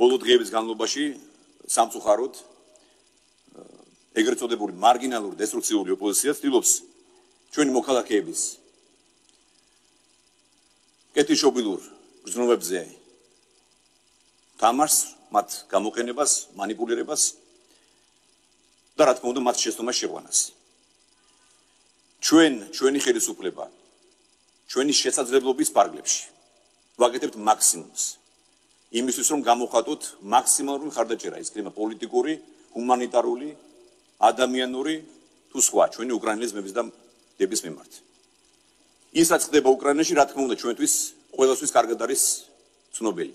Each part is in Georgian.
ბოლო დღეების განმავლობაში სამწუხაროდ э, ეგრეთ წოდებული მარგინალური დესტრუქციული ოპოზიცია ცდილობს ჩვენი მოქალაქეების კეთილშობილურ გრძნობებზე თამაშს, მათ გამოყენებას, манипуლირებას და რა თქმა უნდა მათ შეცდომა შეყვანას. ჩვენ, ჩვენი ხელისუფლება, ჩვენი შესაძლებლობის ფარგლებში ვაკეთებთ მაქსიმუმს. იმისთვის რომ გამოხატოთ მაქსიმალური ხარდაჭერა ის ქრება პოლიტიკური, ჰუმანიტარული, ადამიანური თუ სხვა ჩვენი უკრაინის მების და დების მიმართ. ისაც ხდება უკრაინაში, რა თქმა უნდა, ჩვენთვის ყოველთვის კარგად არის ცნობილი.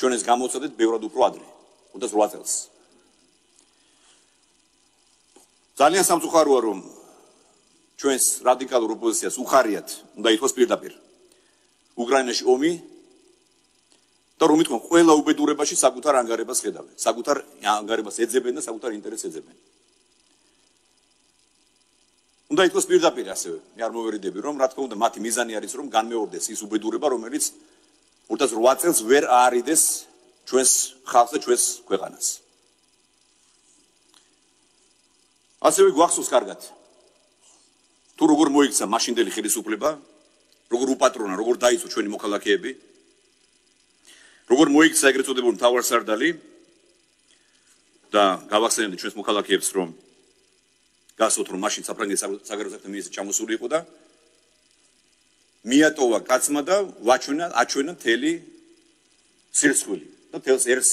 ჩვენ ეს გამოცადეთ ბევრად უფრო ადრე, 28 წელს. ძალიან სამწუხაროა რომ ჩვენს რადიკალურ ოპოზიციას უხარიათ, უნდა ითქვას პირდაპირ. უკრაინაში ომი და რომ ითქვა ყველა უბედურებაში საკუთარ ანგარებას ხედავენ, საკუთარ ანგარებას ეძებენ და საკუთარ ინტერესს ეძებენ. უნდა ითქვას პირდაპირ ასევე, მე არ მოვერიდები რომ რა თქმა უნდა მათი მიზანი არის რომ განმეორდეს ის უბედურება რომელიც 28 წელს ვერ აარიდეს ჩვენს ხალხს და ჩვენს ქვეყანას. ასევე გვახსოვს კარგად. თუ როგორ მოიქცა მაშინდელი ხელისუფლება, როგორ უპატრონა, როგორ დაიცო ჩვენი მოქალაქეები, როგორ მოიქცა ეგრეთ წოდებული მთავარსარდალი და გავახსენებდი ჩვენს მოქალაქეებს, რომ გასოთ რომ მაშინ საფრანგეთის საგარეო საქმეთა მინისტრი ჩამოსული იყო და მიატოვა კაცმა და ვაჩვენა აჩვენა მთელი სირცხვილი და თელს ერს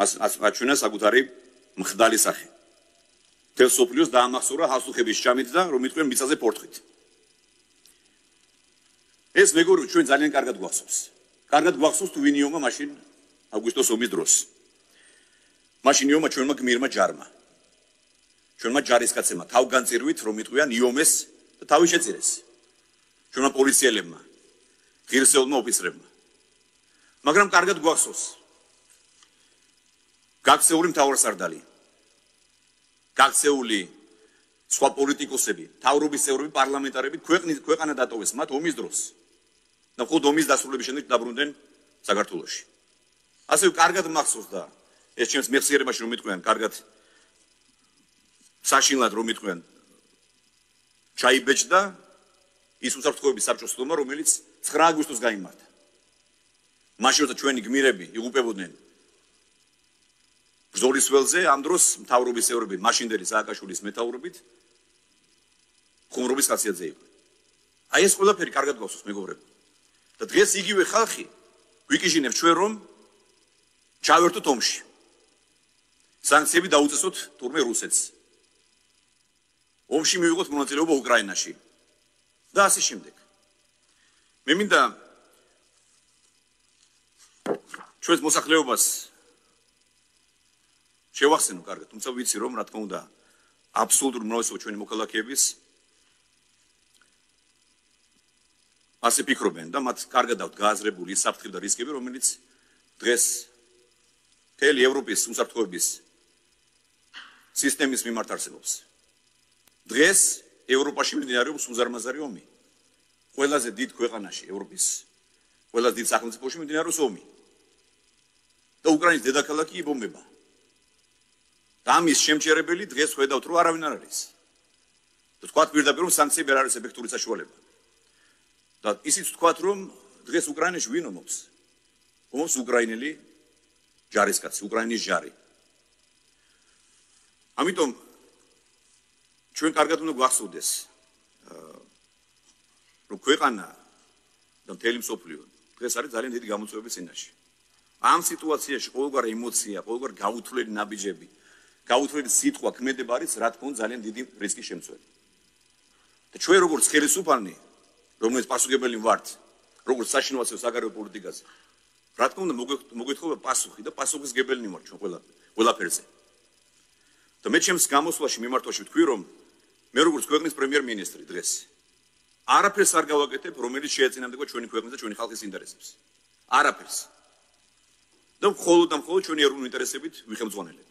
აჩვენა საკუთარი მხდალი სახე. თელს სოფლიოს დაამახსოვრა ჰასუხების ჩამით და რომ იტყვიან მიწაზე პორტხით ეს მეგობრებო ჩვენ ძალიან კარგად გვახსოვს კარგად გვახსოვს თუ ვინიომა მაშინ აგვისტოს ომის დროს მაშინ იომა ჩვენმა გმირმა ჯარმა ჩვენმა ჯარისკაცებმა თავგანწირვით რომ იტყვიან იომეს და თავი შეწირეს ჩვენმა პოლიციელებმა, ღირსეულმა ოფიცრებმა. მაგრამ კარგად გვახსოვს. გაქცეული მთავარსარდალი. გაქცეული სხვა პოლიტიკოსები, თავრობის წევრები, პარლამენტარები ქვეყნის ქვეყანა დატოვეს მათ ომის დროს. და ხოდ ომის დასრულების შემდეგ დაბრუნდნენ საქართველოში. ასე კარგად მახსოვს და ეს ჩემს მეხსიერებაში რომ მიტყვიან, კარგად საშინლად რომ მიტყვიან ჩაიბეჭდა ის უსაფრთხოების საბჭოს თქმა რომელიც 9 აგვისტოს გამართა. მაშინ როცა ჩვენი გმირები იღუპებოდნენ ბრძოლის ველზე ამ დროს მთავრობის წევრები მაშინდელი სააკაშვილის მეტაურობით ხუმრობის ხასიათზე იყო. აი ეს ყველაფერი კარგად გასოს მეგობრებო. და დღეს იგივე ხალხი ვიკიჟინებს ჩვენ რომ ჩავერთოთ ომში. სანქციები დაუწესოთ თურმე რუსეთს. ომში მივიღოთ მონაწილეობა უკრაინაში. და ასე შემდეგ. მე მინდა ჩვენს მოსახლეობას შევახსენო კარგად, თუმცა ვიცი რომ რა თქმა უნდა აბსოლუტურ მრავალსო ჩვენი მოქალაქეების ასე ფიქრობენ და მათ კარგად აქვთ გააზრებული საფრთხე და რისკები, რომელიც დღეს მთელი ევროპის უსაფრთხოების სისტემის მიმართ არსებობს. დღეს ევროპაში მიმდინარეობს უზარმაზარი ომი. ყველაზე დიდ ქვეყანაში, ევროპის ყველაზე დიდ სახელმწიფოში მიმდინარეობს ომი. და უკრაინის დედაქალაქი იბომბება. და ამის შემჩერებელი დღეს ხედავთ, რომ არავინ არ არის. და თქვა პირდაპირ რომ სანქციები არ არის ეფექტური საშუალება. და ისიც თქვა რომ დღეს უკრაინაში ვინ ომობს? ომობს უკრაინელი ჯარისკაცი, უკრაინის ჯარი. ამიტომ ჩვენ კარგად უნდა გვახსოვდეს რომ ქვეყანა და მთელი მსოფლიო დღეს არის ძალიან დიდი გამოწვევების წინაშე. ამ სიტუაციაში ყოველგვარ ემოცია, ყოველგვარ გაუთვლელი ნაბიჯები, გაუთვლელი სიტყვა ქმედება არის რა თქმა უნდა ძალიან დიდი რისკის შემცველი. და ჩვენ როგორც ხელისუფალნი, რომელიც პასუხებელი ვართ, როგორც საშინაო საგარეო პოლიტიკაზე, რა თქმა უნდა მოგეთხოვა პასუხი და პასუხისგებელი ვართ ჩვენ ყველა ყველაფერზე. და მე ჩემს გამოსვლაში მიმართვაში ვთქვი რომ მე როგორც ქვეყნის პრემიერ-მინისტრი დღეს არაფერს არ გავაკეთებ, რომელიც შეეწინებოდა ჩვენი ქვეყნის და ჩვენი ხალხის ინტერესებს. არაფერს. და მხოლოდ და მხოლოდ ჩვენი ეროვნული ინტერესებით ვიხელმძღვანელებ.